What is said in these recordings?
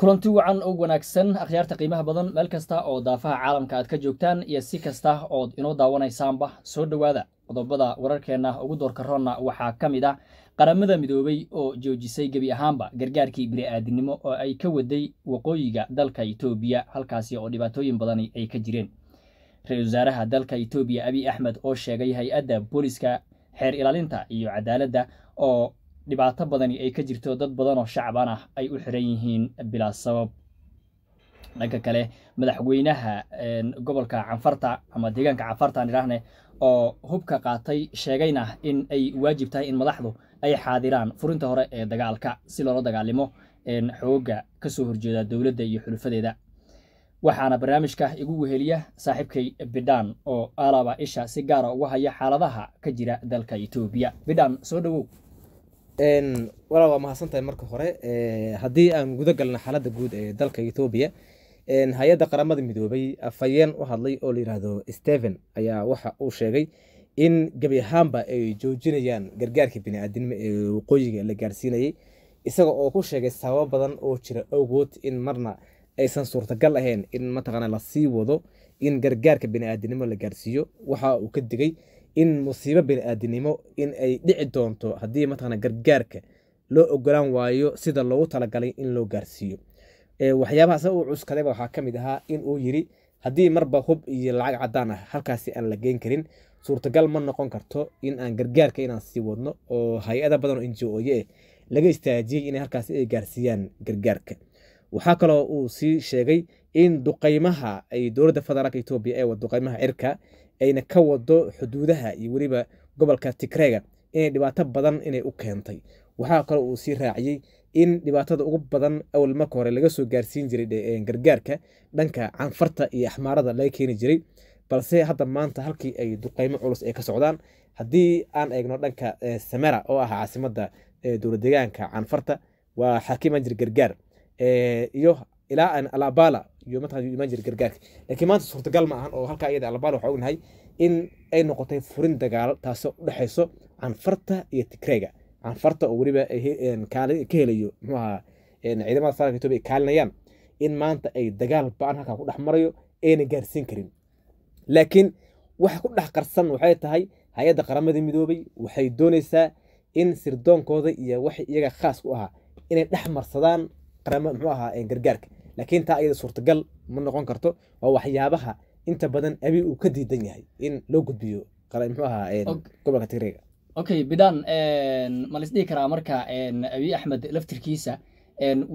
kulanti wacan oo wanaagsan akhyaarta qiimaha badan meel kasta oo daafaha caalamka aad ka joogtaan iyo si kasta ood inoo daawanaysaanba soo dhowaada. Qodobada wararkeenna ugu doorka roonna waxaa ka mid ah qaramada midoobay oo joojisay gebi ahaanba gargaarkii bini'aadinimo oo ay ka waday waqooyiga dalka itoobiya halkaasi oo dhibaatooyin badani ay ka jireen. Ra'iisul wasaaraha dalka itoobiya abiy axmed oo sheegay hay'adda booliska xeer ilaalinta iyo cadaaladda oo dhibaato badani ay ka jirto dad badan oo shacban ah ay u xiran yihiin bilaa sabab. Dhanka kale madaxweynaha gobolka canfarta ama deegaanka canfarta aan idhaahne oo hubka qaatay sheegayna in ay waajib tahay in madaxdu ay xaadiraan furinta hore ee dagaalka si loola dagaalimo xoogga ka soo horjeeda dowladda iyo xulufadeeda waxaana barnaamijka igu weheliya saaxiibkay bidhaan oo alaba isha si gaara uga haya xaaladaha ka jira dalka etoobiya bidhaan soo dhowow walaal waa mahadsantahay marka hore haddii aan guda galno xaaladda guud ee dalka etoobiya hay'adda qaramada midoobay afhayeen u hadlay oo layidhaahdo steven ayaa waxa uu sheegay in gebi ahaanba ay joojinayaan gargaarka bini'aadinimo ee waqooyiga la gaarsiinayay isaga oo ku sheegay sababo badan oo jira awgood in marna aysan suurtagal ahayn in mataqaana la sii wado in gargaarka bini'aadinimo la gaarsiiyo. Waxa uu ka digay in musiibo bini'aadinimo in ay dhici doonto haddii mataqaana gargaarka loo ogolaan waayo sida loogu talagalay in loo gaarsiiyo. Waxyaabahaas uu cuskadayba waxaa ka mid ahaa in uu yiri haddii marba hub iyo lacag cadaan ah halkaasi aan la geyn karin suurtagal ma noqon karto in aan gargaarka inaan sii wadno oo hay'ada badan oo n g o ye laga istaajiyey inay halkaasi ay gaarsiiyaan gargaarka. Waxaa kaloo uu sii sheegay in duqaymaha ay dowladda federaalk etoobiya ee wado duqaymaha cirka ayna ka wado xuduudaha iyo weliba gobolka tigrega inay dhibaato badan inay u keentay. Waxaa kaloo uu sii raaciyey in dhibaatada ugu badan awal marka hore laga soo gaarsiin jiray gargaarka dhanka canfarta iyo axmaarada laga keeni jiray balse hadda maanta halkii ay duqaymo culus ay ka socdaan haddii aan eegno dhanka samera oo ah caasimadda dowlad deegaanka canfarta waa xakiman jir gargaar iyo ilaa aan alabala iyo mataqan imaan jira gargaarka laakiin maanta suurtagal ma ahan oo halkaa iyada alabala waxaa ognahay in ay noqotay furin dagaal taasoo u dhexayso canfarta iyo tigrega. Canfarta oo weliba ka helayo muxuu ciidamada federaalka etoobiya ay kaalinayaan in maanta ay dagaal ba'an halkaa ku dhex marayo ayna gaarsiin karin. Laakiin waxa ku dhex qarsan waxay tahay hay'adda qaramada midoobay waxay doonaysaa in sirdoonkooda iyo wax iyaga khaas ku ahaa inay dhex marsadaan qarama muxuu ahaa gargaarka laakiin taa iyada suurtagal ma noqon karto waa waxyaabaha inta badan abi uu ka diidan yahay in loo gudbiyo muxuu ahaa gobolka tigreega okay bidhaan ma la isdhihi karaa marka abiy axmed laftirkiisa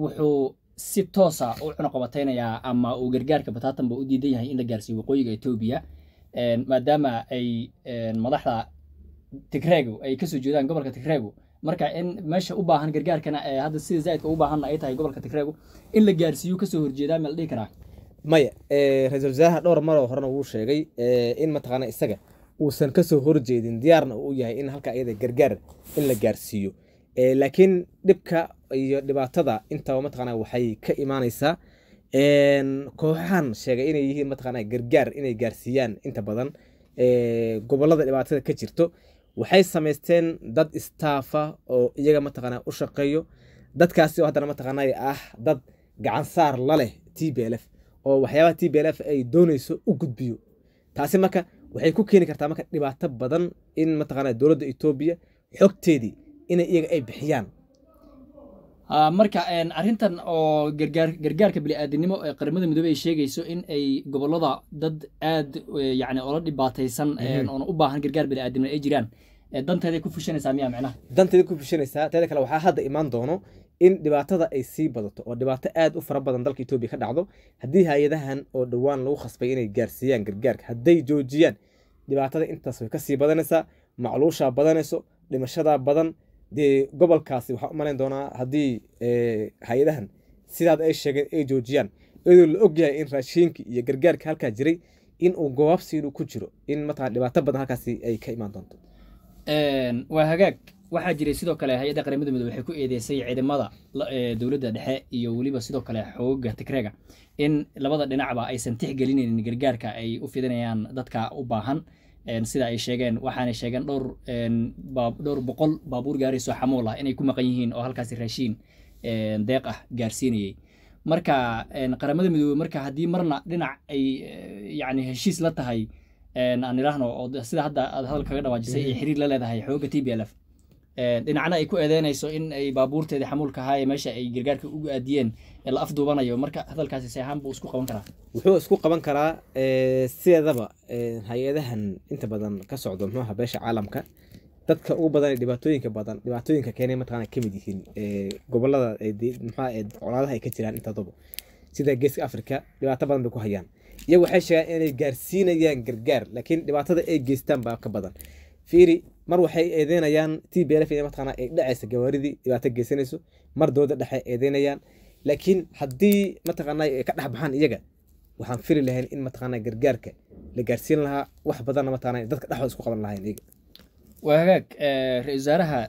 wuxuu si toosa u cunuqabataynayaa ama uu gargaarka bataatanba u diidan yahay in la gaarsiiyo waqooyiga etoobiya maadaama ay madaxda tigreegu ay ka soo jeedaan gobolka tigreegu marka in meesha u baahan gargaarkana hadda sida zaaidka u baahanna ay tahay gobolka tigreegu in la gaarsiiyo ka soo horjeedaa la dhihi karaa maya ra'iisul wasaaraha dhowr maroo horena wuu sheegay in mataqaana isaga uusan ka soo horjeedin diyaarna uu yahay in halka iyada gargaar in la gaarsiiyo. Laakiin dhibka iyo dhibaatada intaba mataqaana waxay ka imaanaysaa kooxahan sheegay inay yihiin mataqaana gargaar inay gaarsiiyaan inta badan gobollada dhibaatada ka jirto waxay samaysteen dad istaafa oo iyaga mataqaana u shaqeeyo. Dadkaasi oo haddana mataqaana ah dad gacan saar la leh t b l f oo waxyaabaha t b l f ay doonayso u gudbiyo. Taasi marka waxay ku keeni kartaa marka dhibaato badan in mataqaana dowladda etoobiya xogteedii inay iyaga ay bixiyaan marka arrintan oo gargaar gargaarka bini'aadinimo ee qaramada midoobey ay sheegayso in ay gobollada dad aad yani oola dhibaataysan oona u baahan gargaar bini'aadinimo ay jiraan. Danteeday ku fushanaysaa miyaa micnaha danteeday ku fushanaysaa teeda kale waxaa hadda imaan doono in dhibaatada ay sii badato oo dhibaato aad u fara badan dalka etoobiya ka dhacdo. Haddii hay'adahan oo dhowaan lagu khasbay inay gaarsiiyaan gargaarka hadday joojiyaan dhibaatada intaas way ka sii badanaysaa macluushaa badanayso dhimashadaa badan dee gobolkaasi waxaa u malayn doonaa haddii hay'adahan sidaad ay sheegeen ay joojiyaan iyadoo la ogyahay in raashiinka iyo gargaarka halkaa jiray in uu gowaabsiinu ku jiro in mataqana dhibaato badan halkaasi ay ka imaan doonto. Waa hagaag. Waxaa jiray sidoo kale hay'adda qaramada midoobe waxay ku eedeysay ciidamada dowladda dhexe iyo weliba sidoo kale xooga tigreega in labada dhinacba aysan tixgelinaynin gargaarka ay u fidinayaan dadka u baahan sida ay sheegeen waxaanay sheegeen dhowr dhowr boqol baabuur gaarayso xamuul ah inay ku maqan yihiin oo halkaasi raashiin deeq ah gaarsiinayay. Marka qaramada midoobey marka haddii marna dhinac ay yani heshiis la tahay aan idhaahno oo sida hadda aad hadal kaga dhawaajisay ay xiriir la leedahay xooga t b l f dhinacna ay ku eedeynayso in ay baabuurteedii xamuulka ahaa ee meesha ay gargaarka ugu aadiyeen ee la afduubanayo. Marka hadalkaasi si ahaan buu isku qaban karaa. Wuxuu isku qaban karaa sideedaba hay'adahan inta badan ka socdo muxuuha beesha caalamka. Dadka ugu badan ee dhibaatooyinka badan dhibaatooyinka keenay mataqaana ka mid yihiin gobollada colaadaha ay ka jiraan intadaba sida geeska africa dhibaato badan bay ku hayaan. Iyagu waxay sheegaan inay gaarsiinayaan gargaar laakiin dhibaatada ay geystaan baa ka badan fiiri mar waxay eedeynayaan t b lf mataqaana ay dhacaysa gawaaridii dhibaato geysanayso mar dooda dhexe eedeynayaan. Laakiin haddii mataqaana ay ka dhex baxaan iyaga waxaan fili lahayn in mataqaana gargaarka la gaarsiin lahaa wax badanna mataqaana dadka dhexdooda isku qaban lahayn iyaga. Waa hagaag ra'isul wasaaraha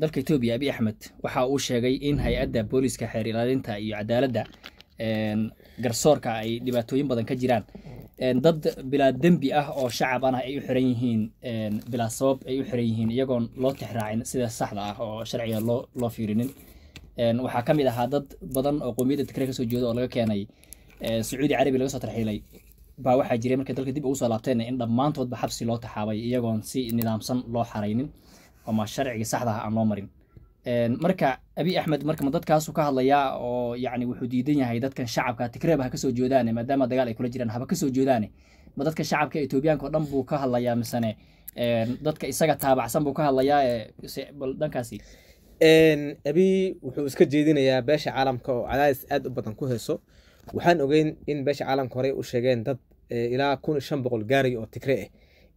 dalka etoobiya abiy axmed waxa uu sheegay in hay'adda booliska xeer ilaalinta iyo cadaaladda garsoorka ay dhibaatooyin badan ka jiraan dad bilaa dembi ah oo shacab ana ay u xiran yihiin bilaa sabab ay u xiran yihiin iyagoon loo tixraacin sida saxda ah oo sharciga loo fiirinin. Waxaa ka mid ahaa dad badan oo qowmiyadda tikre ka soo jeeda oo laga keenay sacuudi carabi laga soo tarxiilay baa waxaa jiray markay dalka dib ugu soo laabteen in dhammaantoodba xabsi loo taxaabay iyagoon si nidaamsan loo xaraynin ama sharcigii saxda ah aan loo marin marka abiy axmed marka ma dadkaasu ka hadlayaa oo yani wuxuu diidan yahay dadkan shacabka tigreeba ha ka soo joodaane maadaama dagaal ay kula jiraan haba ka soo joodaane ma dadka shacabka etoobiyaanka oo dhan buu ka hadlayaa misane. Dadka isaga taabacsan buu ka hadlayaa dhankaasi abiy wuxuu iska jeedinayaa beesha caalamka oo cadaadis aad u badan ku hayso waxaan ogeyn in beesha caalamka horey u sheegeen dad ilaa kun iyo shan boqol gaaraya oo tigre ah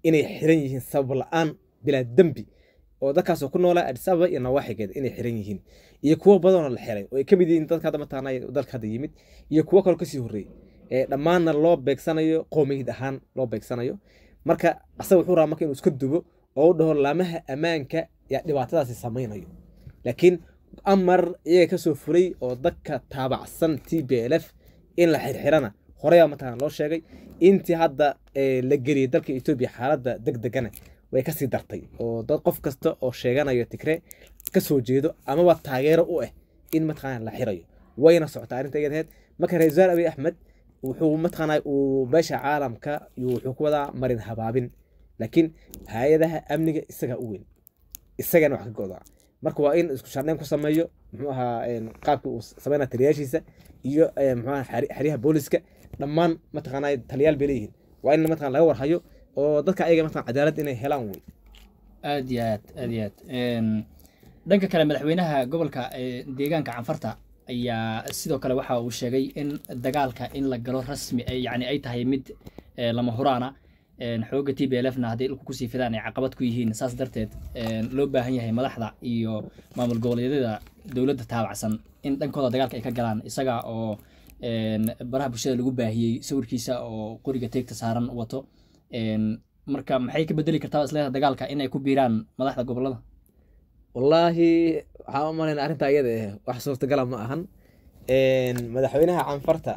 inay xiran yihiin sabab la'aan bilaa dembi oo dadkaasoo ku noolaa adis ababa iyo nawaaxigeeda inay xiran yihiin. Iyo kuwo badanoo la xiray oo ay ka mid yihiin dadka hadda mataqaana dalka hadda yimid. Iyo kuwo kaloo ka sii horreeyey ee dhammaanna loo beegsanayo qoomiyad ahaan loo beegsanayo. Marka asaga wuxuu rabaa marka inuu iska dubo oo u dhaho laamaha ammaanka yaa dhibaatadaasi samaynayo. Laakiin amar iyaga ka soo fulay oo dadka taabacsan t b l f in la xirxirana horeyaa mataqana loo sheegay. Intii hadda la geliyay dalka etoobiya xaaladda deg degana way ka sii dartay oo dad qof kasta oo sheeganayo tigre ka soo jeedo amaba taageero u ah in mataqaana la xirayo. Wayna socotaa arrinta iyadaheed marka ra'isul axmed wuxuu mataqaana uu beesha caalamka wuxuu ku wadaa marin habaabin. Laakiin hay'adaha amniga isagaa u weyn isagana wax ka godaa marka waa in isku sharneyn ku sameeyo muxuu ahaa qaabkii uu sameynaa taliyaashiisa iyo muxuu ahaa xeryaha booliska dhammaan mataqaana taliyaal bay leeyihiin. Waa in mataqana laga warhayo oo dadka ayaga mataqana cadaalad inay helaan wey. Aad iyo aad aad iyo aad. Dhanka kale madaxweynaha gobolka deegaanka canfarta ayaa sidoo kale waxa uu sheegay in dagaalka in la galo rasmi yani ay tahay mid lama huraana. Xooga t b l f na hadday dhulka ku sii fidaan ay caqabad ku yihiin. Saas darteed loo baahan yahay madaxda iyo maamul goboleedyada dowladda taabacsan in dhankooda dagaalka ay ka galaan isaga oo baraha bulshada lagu baahiyey sawirkiisa oo qoriga teegta saaran wato marka maxay ka bedeli kartaa isleedaha dagaalka in ay ku biiraan madaxda gobollada wallaahi waxaan u malayna arrinta iyada eh. Wax suurtagala ma ahan. Madaxweynaha canfarta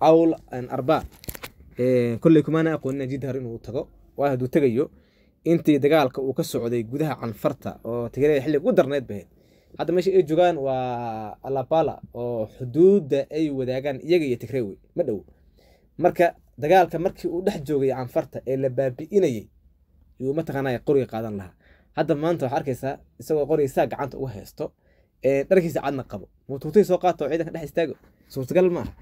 awl arba kolley kumaana aqoonina jidhar inuu tago. Waayo hadduu tegayo intii dagaalka uu ka socday gudaha canfarta oo tigreeda xilliga ugu darneed bahayd hadda meesha ay joogaan waa alabala oo xuduudda ay wadaagaan iyaga iyo tigreewey ma dhow. Marka dagaalka markii uu dhex joogay canfarta ee la baabi'inayey yuu mataqaanaa qoriga qaadan lahaa. Hadda maanta waxaa arkaysaa isagoo qoriga saa gacanta uga haysto dharkiisa cadna qabo. Mutuutay soo qaato ciidanka dhex istaago. Suurtagal ma aha.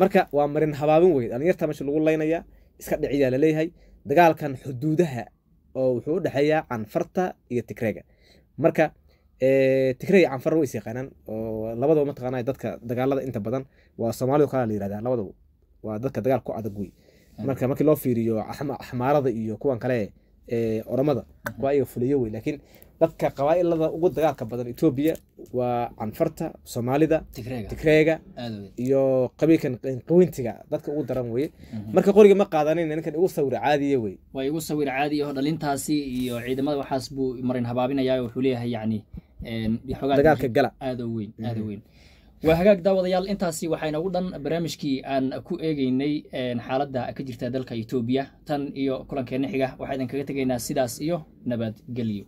Marka waa marin habaabin wey dhalinyarta meesha lagu laynayaa iska dhiciyaa la leeyahay dagaalkan xuduudaha oo wuxuu u dhexeeyaa canfarta iyo tigreega marka tigre iyo canfar way is yaqaanaan oo labadaba mataqaana dadka dagaalada inta badan waa soomaalidu kala la yirahdaa. Labadaba waa dadka dagaal ku adag wey marka markii loo fiiriyo axmaarada iyo kuwan kale oramada waa iyaga fuliyo wey. Laakiin dadka qabaa'ilada ugu dagaalka badan etoobiya waa canfarta soomaalida tigreega iyo qabiilkan qawintiga dadka ugu daran weye marka qoriga ma qaadanin ninkan igu sawir caadiye wey. Waa igu sawir caadi aho dhalintaasi iyo ciidamada waxaas buu marin habaabinayaa wuxuu leeyahay yacni dagaalka gala. aad oo weyn aad oo weyn waa hagaag daawadayaal intaasi waxaa inoogu dhan barnaamijkii aan ku eegeynay xaaladda ka jirta dalka etoobiya tan iyo kulankeena xiga waxaa idin kaga tegaynaa sidaas iyo nabadgelyo